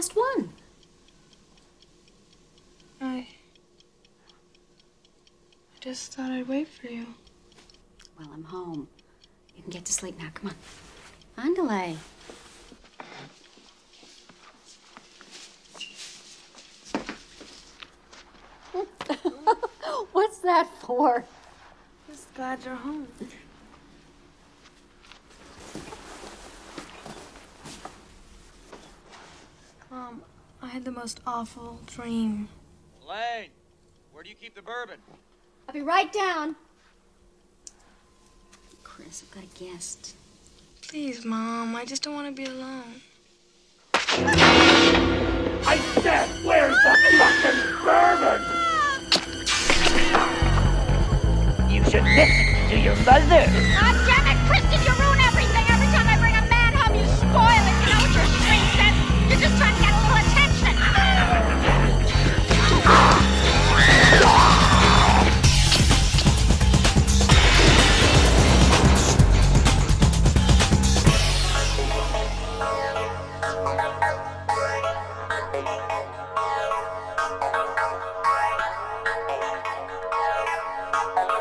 past one. I. I just thought I'd wait for you. Well, I'm home. You can get to sleep now. Come on. Andale. What's that for? Just glad you're home. Mom, I had the most awful dream. Lane, where do you keep the bourbon? I'll be right down. Chris, I've got a guest. Please, Mom, I just don't want to be alone. I said, where's the fucking bourbon? You should listen to your mother. Not Bye.